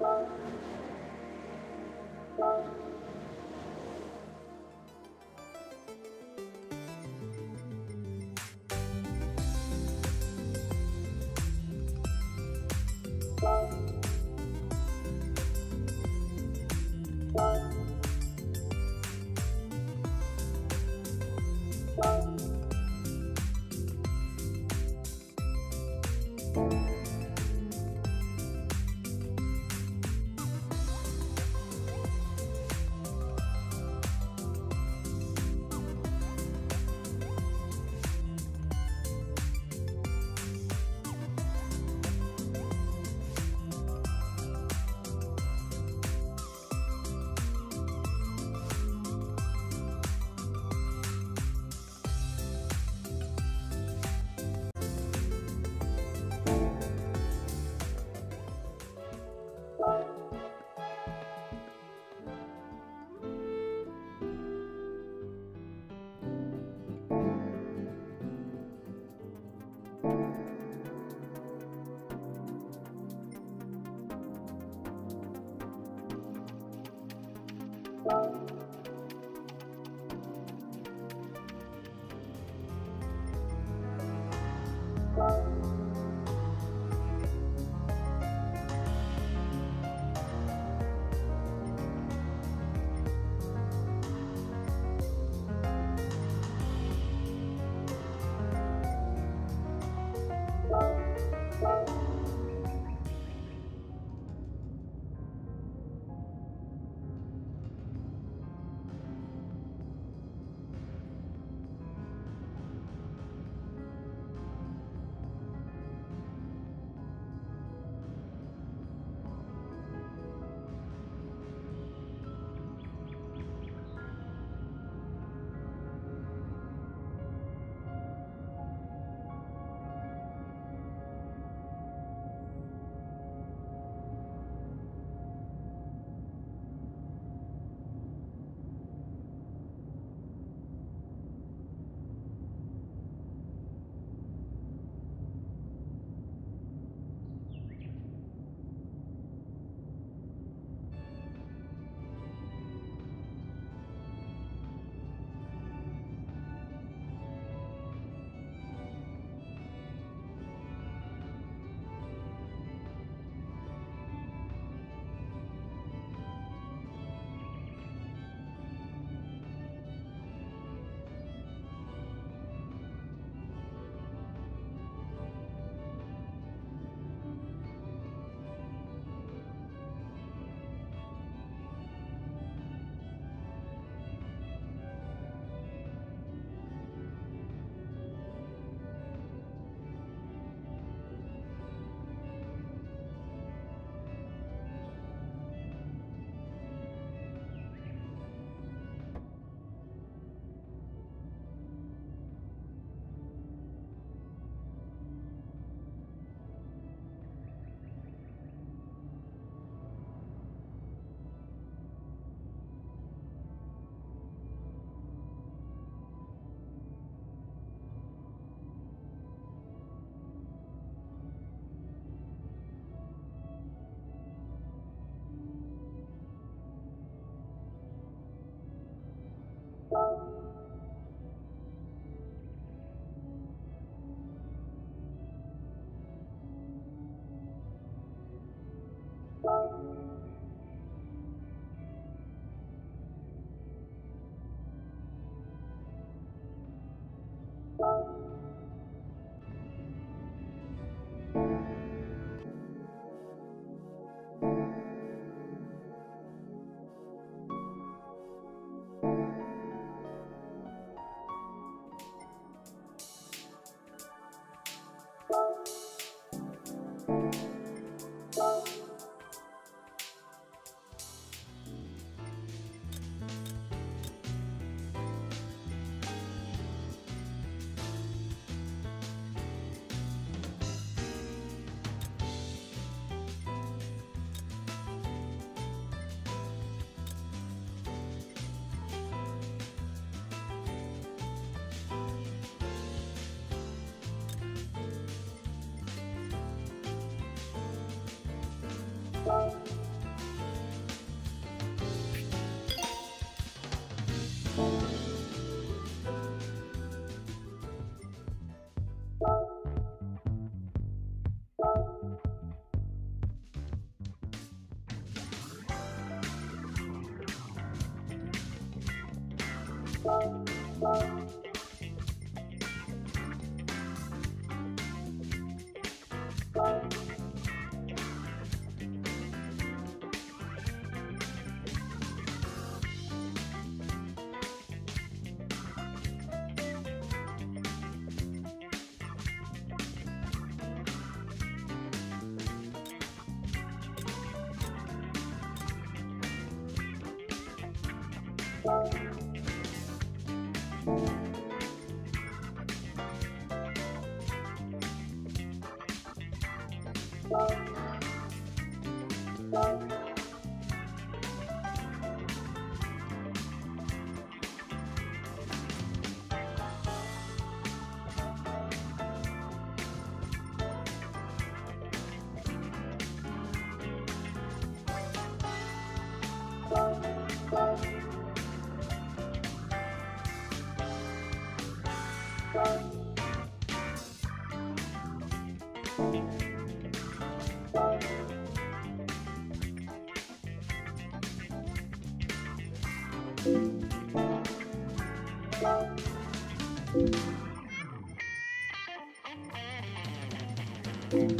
thank you Bye. Thank Thank you.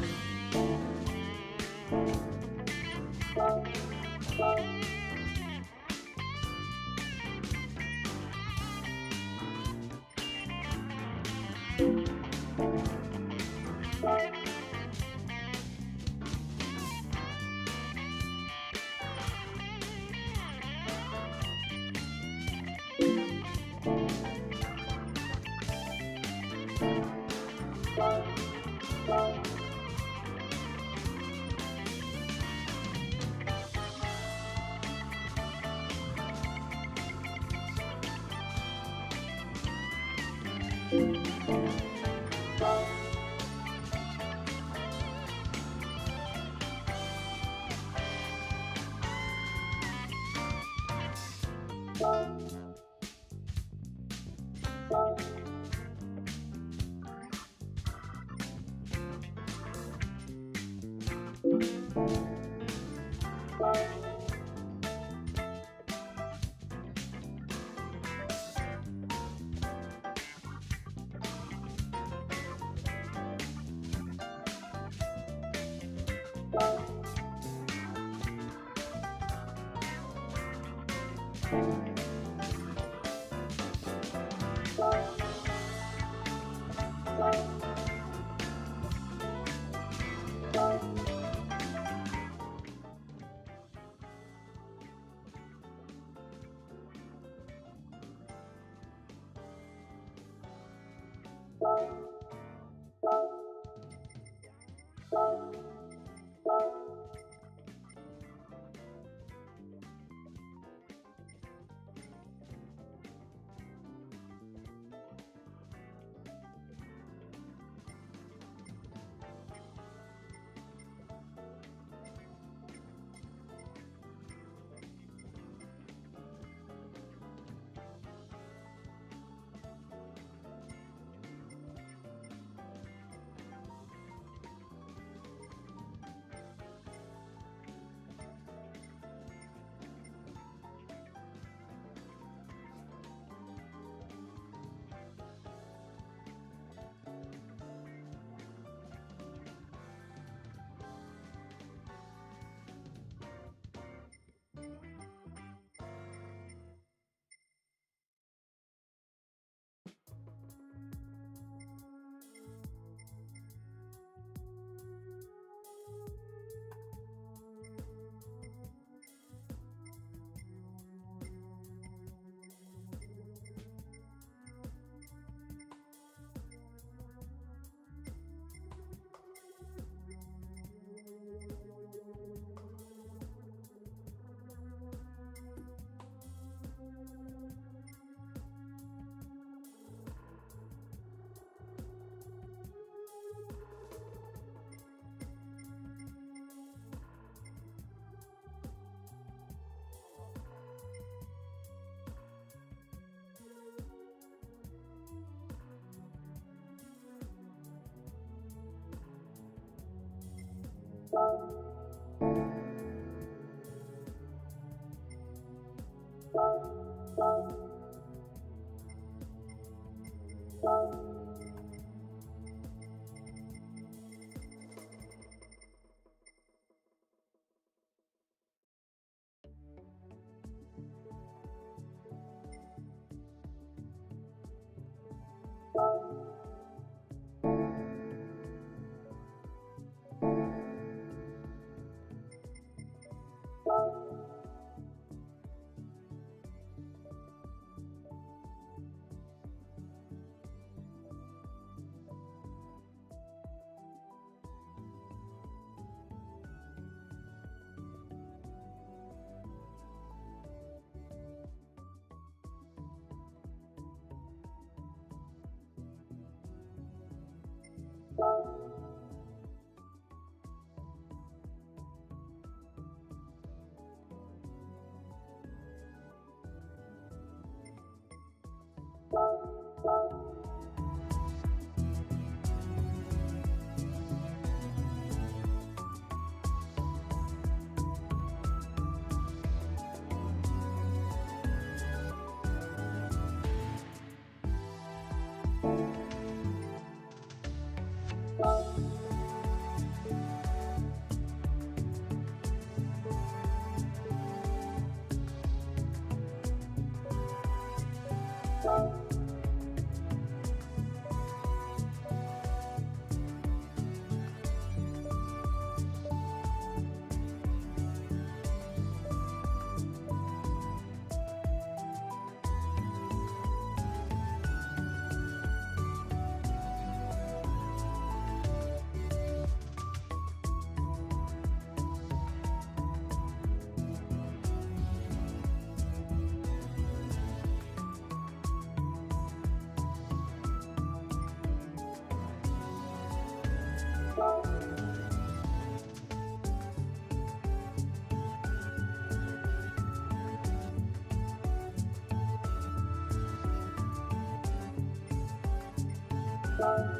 Bye.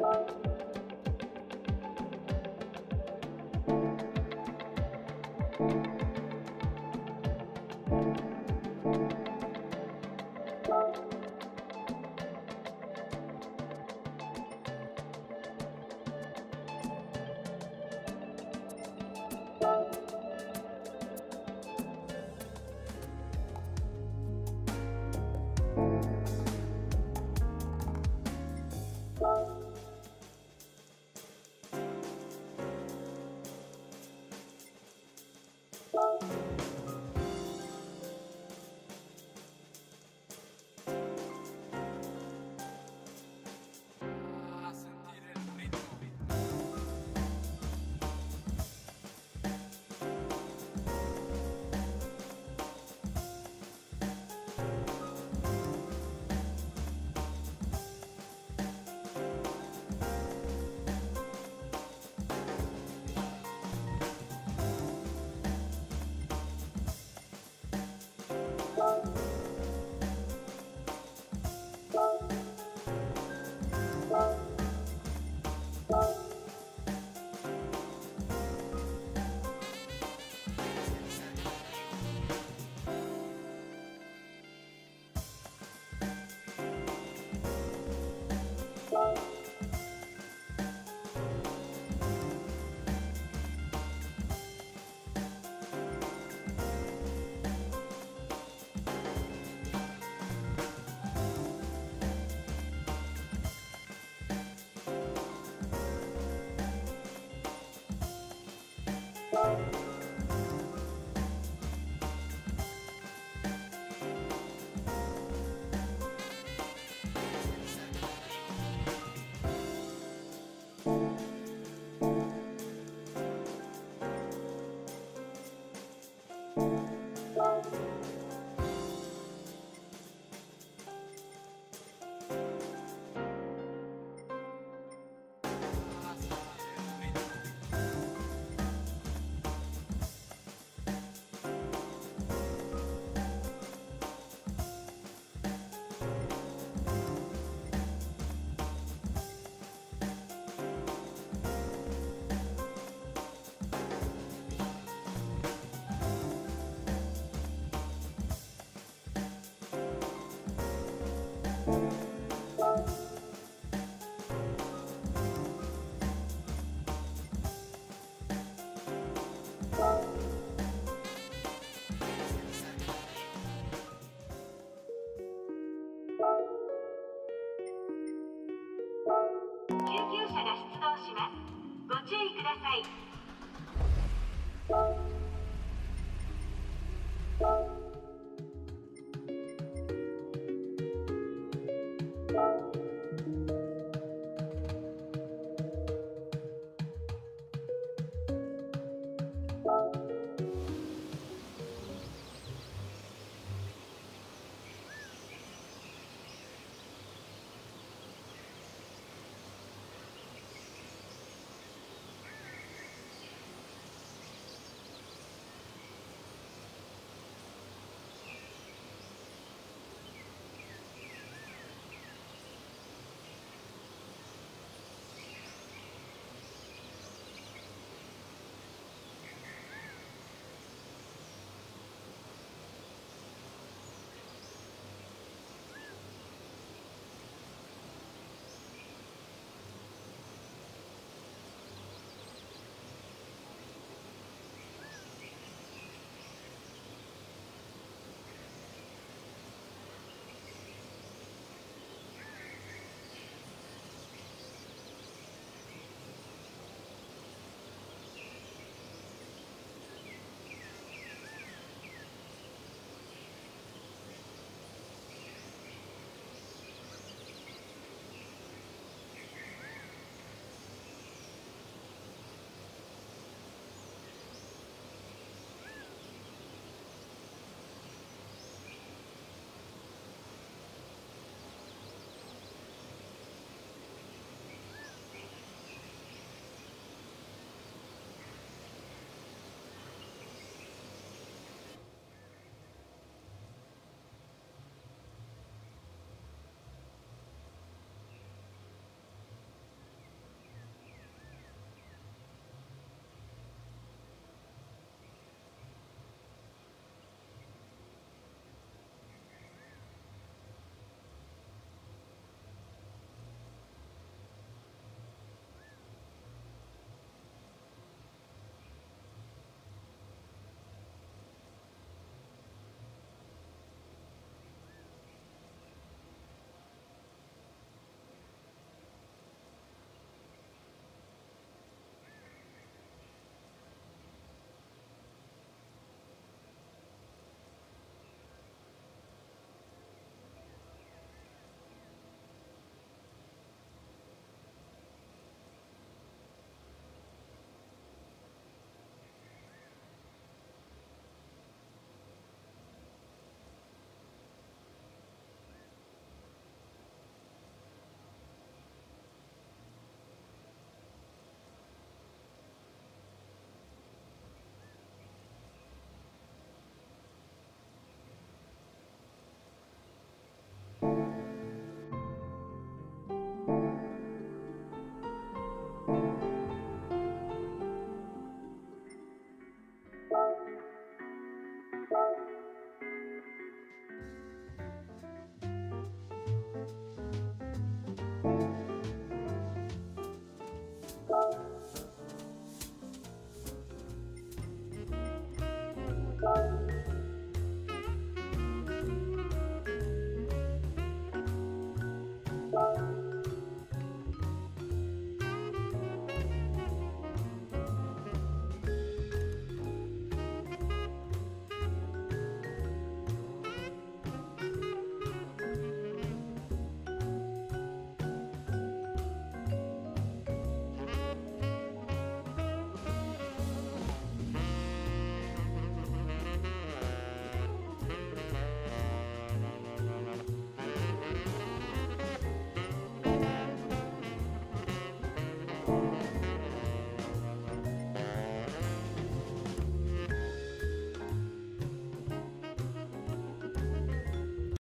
A 救